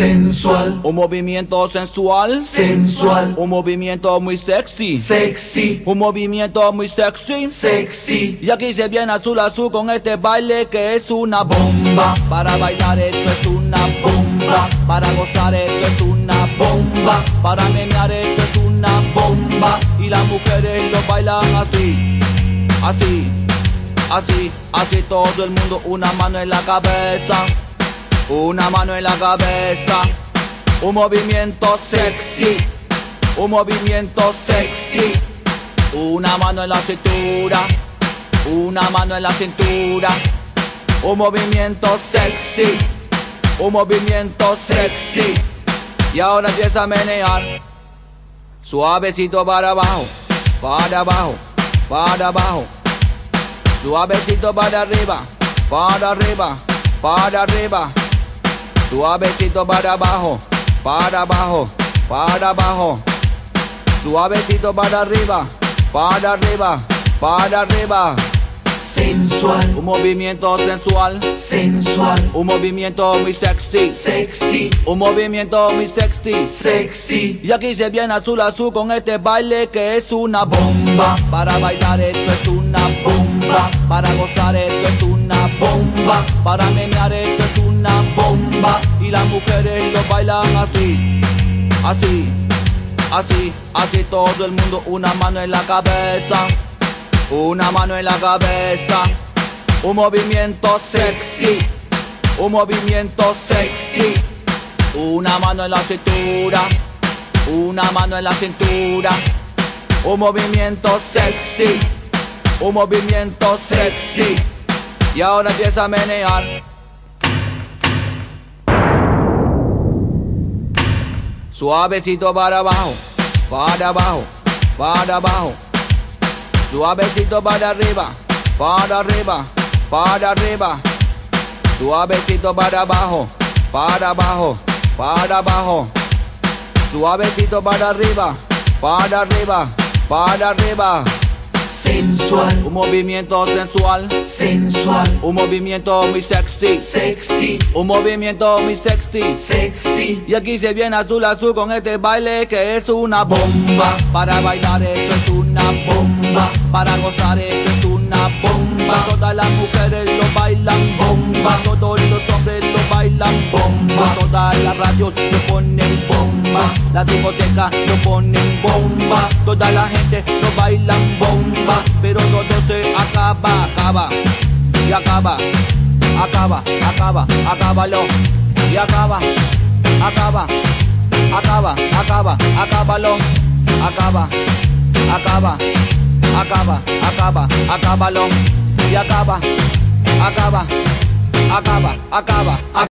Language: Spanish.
sensual, un movimiento sensual, sensual, un movimiento muy sexy, sexy, un movimiento muy sexy. sexy, Y aquí se viene azul azul con este baile que es una bomba. Para bailar esto es una bomba. Para gozar esto es una bomba. Para menear esto es una bomba. Y las mujeres lo bailan así, así, así, así todo el mundo. Una mano en la cabeza, una mano en la cabeza. Un movimiento sexy, un movimiento sexy. Una mano en la cintura, una mano en la cintura. Un movimiento sexy, un movimiento sexy. Y ahora empieza a menear. Suavecito para abajo, para abajo, para abajo. Suavecito para arriba, para arriba, para arriba. Suavecito para abajo, para abajo, para abajo. Suavecito para arriba, para arriba, para arriba. sensual, Un movimiento sensual, sensual, un movimiento muy sexy, sexy, un movimiento muy sexy. sexy, Y aquí se viene azul azul con este baile que es una bomba. Para bailar esto es una bomba. Para gozar esto es una bomba. Para menear esto es una Y las mujeres lo bailan así, así, así, así todo el mundo una mano en la cabeza. Una mano en la cabeza. Un movimiento sexy. Un movimiento sexy. Una mano en la cintura, una mano en la cintura, un movimiento sexy, un movimiento sexy. Y ahora empieza a menear. Suavecito para abajo, para abajo, para abajo. Suavecito para arriba, para arriba, para arriba. Suavecito para abajo, para abajo, para abajo. Suavecito para arriba, para arriba, para arriba. Sensual, Un movimiento sensual, sensual, un movimiento muy sexy, sexy, un movimiento muy sexy. sexy, Y aquí se viene azul azul con este baile que es una bomba. Para bailar esto es una bomba. Para gozar esto es una bomba. Todas las mujeres lo bailan bomba. Todos Todas las radios lo ponen bomba. La discoteca lo ponen bomba. Toda la gente lo bailan bomba. Pero todo se acaba, acaba. Y acaba, acaba, acaba, acábalo. Y acaba acaba, acaba, acaba, acábalo, acaba, acaba, acaba, acaba, acábalo y acaba, acaba, acaba, acaba.